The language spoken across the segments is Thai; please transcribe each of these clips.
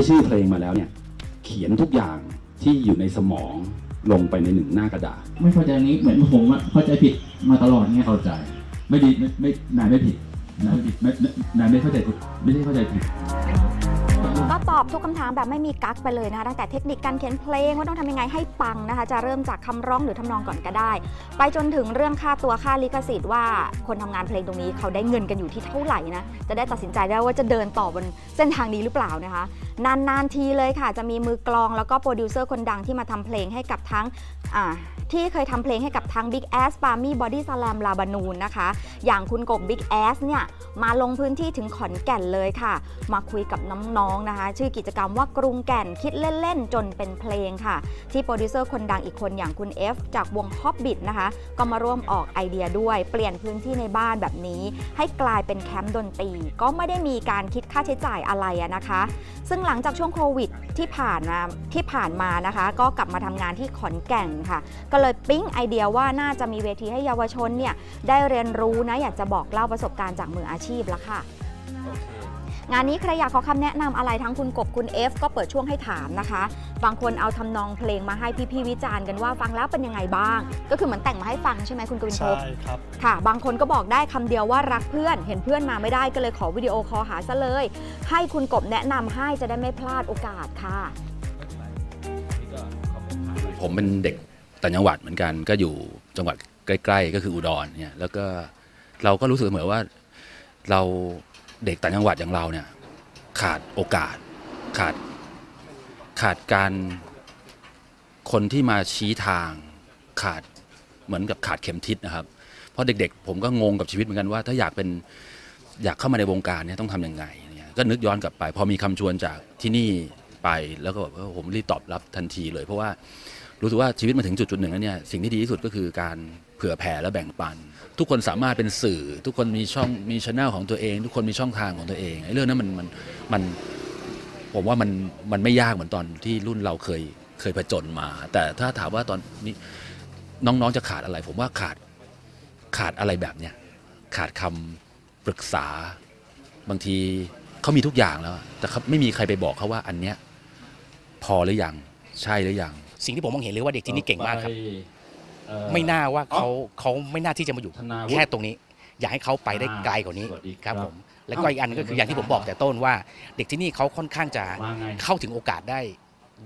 ได้ชื่อเพลงมาแล้วเนี่ย เขียนทุกอย่างที่อยู่ในสมองลงไปในหนึ่งหน้ากระดาษ ไม่เข้าใจงี้เหมือนผมอะเข้าใจผิดมาตลอดเงี้ยเข้าใจ ไม่ดีไม่ไม่นายไม่ผิดนายไม่ผิดไม่นายไม่เข้าใจผิดไม่ได้เข้าใจผิด ก็ตอบทุกคำถามแบบไม่มีกั๊กไปเลยนะคะตั้งแต่เทคนิคการเขียนเพลงว่าต้องทำยังไงให้ปังนะคะ จะเริ่มจากคำร้องหรือทำนองก่อนก็ได้ ไปจนถึงเรื่องค่าตัวค่าลิขสิทธิ์ว่าคนทำงานเพลงตรงนี้เขาได้เงินกันอยู่ที่เท่าไหร่นะจะได้ตัดสินใจได้ว่าจะเดินต่อบนเส้นทางนี้หรือเปล่านะคะ นานๆทีเลยค่ะ จะมีมือกลองแล้วก็โปรดิวเซอร์คนดังที่มาทำเพลงให้กับทั้งอ่าที่เคยทำเพลงให้กับทั้ง Big Ass p a r m y Body Slam ลาบานูนนะคะ อย่างคุณกบ Big Ass เนี่ยมาลงพื้นที่ถึงขอนแก่นเลยค่ะ มาคุยกับน้องๆนะคะชื่อกิจกรรมว่ากรุงแก่นคิดเล่นๆ จนเป็นเพลงค่ะ ที่โปรดิวเซอร์คนดังอีกคนอย่างคุณ F จากวง Hobbit นะคะ ก็มาร่วมออกไอเดียด้วย เปลี่ยนพื้นที่ในบ้านแบบนี้ ให้กลายเป็นแคมป์ดนตรี ก็ไม่ได้มีการคิดค่าใช้จ่ายอะไรนะคะ ซึ่งหลังจากช่วงโควิดที่ผ่านมาที่ผ่านมานะคะ ก็กลับมาทำงานที่ขอนแก่นค่ะ ก็เลยปิ๊งไอเดียว่าน่าจะมีเวทีให้เยาวชนเนี่ยได้เรียนรู้นะอยากจะบอกเล่าประสบการณ์จากมืออาชีพละค่ะ งานนี้ใครอยากขอคำแนะนำอะไรทั้งคุณกบคุณ F ก็เปิดช่วงให้ถามนะคะ บางคนเอาทำนองเพลงมาให้พี่ๆวิจารณ์กันว่าฟังแล้วเป็นยังไงบ้าง ก็คือเหมือนแต่งมาให้ฟังใช่ไหมคุณกวินพใช่บครับ ค่ะ บางคนก็บอกได้คำเดียวว่ารักเพื่อน เห็นเพื่อนมาไม่ได้ก็เลยขอวิดีโอคอลหาซะเลย ให้คุณกบแนะนำให้จะได้ไม่พลาดโอกาสค่ะ ผมเป็นเด็กต่างจังหวัดเหมือนกันก็อยู่จังหวัดใกล้ ๆ ก็คืออุดรเนี่ยแล้วก็เราก็รู้สึกเหมือนว่าเรา เด็กต่างจังหวัดอย่างเราเนี่ยขาดโอกาสขาดขาดการคนที่มาชี้ทางขาดเหมือนกับขาดเข็มทิศนะครับ เพราะเด็กๆ ผมก็งงกับชีวิตเหมือนกันว่า ถ้าอยากเป็นอยากเข้ามาในวงการเนี่ยต้องทำยังไงเนี่ยก็นึกย้อนกลับไป พอมีคำชวนจากที่นี่ไปแล้วก็แบบว่าผมรีบตอบรับทันทีเลย เพราะว่ารู้สึกว่าชีวิตมาถึงจุดจุดหนึ่งแล้วเนี่ยสิ่งที่ดีที่สุดก็คือการ เผื่อแผ่และแบ่งปัน ทุกคนสามารถเป็นสื่อ ทุกคนมีช่องมีช anel ของตัวเอง ทุกคนมีช่องทางของตัวเองไอ้เรื่องนั้นมันมันมันผมว่ามันมันไม่ยากเหมือนตอนที่รุ่นเราเคยเคยผจญมา แต่ถ้าถามว่าตอนนี้น้องๆจะขาดอะไร ผมว่าขาดขาดอะไรแบบเนี้ยขาดคำปรึกษา บางทีเขามีทุกอย่างแล้ว แต่เขาไม่มีใครไปบอกเขาว่าอันเนี้ยพอหรือยังใช่หรือยัง สิ่งที่ผมมองเห็นเลยว่าเด็กที่นี่เก่งมากครับ ไม่น่าว่าเขาเขาไม่น่าที่จะมาอยู่ธนาวุฒิแค่ตรงนี้ อยากให้เขาไปได้ไกลกว่านี้สวัสดีครับครับผมแล้วก็อีกอันก็คืออย่างที่ผมบอกแต่ต้นว่า เด็กที่นี่เขาค่อนข้างจะว่าไงเข้าถึงโอกาสได้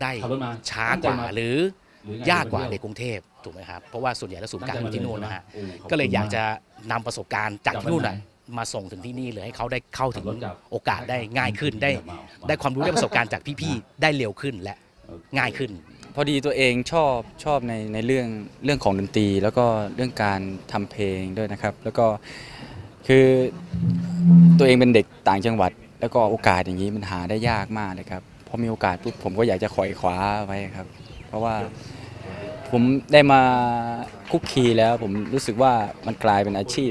ได้ขับรถมาช้ากว่าตั้งใจมาหรือหรือไงยากกว่าไปเที่ยวเด็กกรุงเทพถูกไหมครับเพราะว่าส่วนใหญ่แล้วศูนย์กลางตั้องใจยู่ที่นู่นนะฮะโอ้ขบคุณก็เลยอยากจะมนำประสบการณ์จากจากที่นู่นวันไหนน่ะมาส่งถึงที่นี่เลยให้เขาได้เข้าถึงขับรถกลับโอกาสได้ง่ายขึ้นได้ ได้ความรู้ได้ประสบการณ์จากพี่ๆได้เร็วขึ้นและง่ายขึ้น พอดีตัวเองชอบชอบในในเรื่องเรื่องของดนตรี แล้วก็เรื่องการทำเพลงด้วยนะครับ แล้วก็คือตัวเองเป็นเด็กต่างจังหวัด แล้วก็โอกาสอย่างนี้มันหาได้ยากมากเลยครับพอมีโอกาสปุ๊บผมก็อยากจะขอยคว้าไว้ครับ เพราะว่าผมได้มาคุกคีแล้ว ผมรู้สึกว่ามันกลายเป็นอาชีพ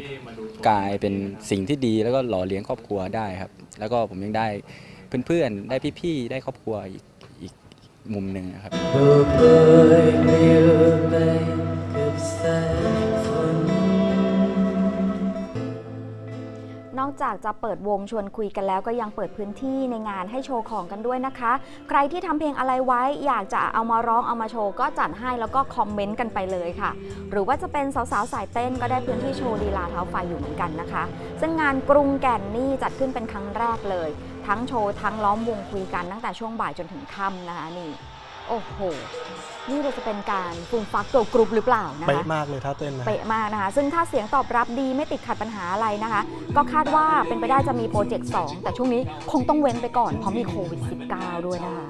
กลายเป็นสิ่งที่ดี แล้วก็หล่อเลี้ยงครอบครัวได้ครับ แล้วก็ผมยังได้เพื่อนๆได้พี่ๆได้ครอบครัวอีก มุมหนึ่งนะครับ นอกจากจะเปิดวงชวนคุยกันแล้วก็ยังเปิดพื้นที่ในงานให้โชว์ของกันด้วยนะคะ ใครที่ทำเพลงอะไรไว้อยากจะเอามาร้องเอามาโชว์ก็จัดให้แล้วก็คอมเมนต์กันไปเลยค่ะ หรือว่าจะเป็นสาวๆสายเต้นก็ได้พื้นที่โชว์ลีลาเท้าไฟอยู่เหมือนกันนะคะ ซึ่งงานกรุงแก่นนี่จัดขึ้นเป็นครั้งแรกเลย ทั้งโชว์ทั้งล้อมวงคุยกันตั้งแต่ช่วงบ่ายจนถึงค่ำนะคะนี่ โอ้โห นี่จะเป็นการฟูมฟักเกิร์ลกรุ๊ปหรือเปล่านะคะเป๊ะมากเลยท่าเต้นนะเป๊ะมากนะคะ ซึ่งถ้าเสียงตอบรับดีไม่ติดขัดปัญหาอะไรนะคะ ก็คาดว่าเป็นไปได้จะมีโปรเจกต์ 2 แต่ช่วงนี้คงต้องเว้นไปก่อนเพราะมีโควิด -19 ด้วยนะคะ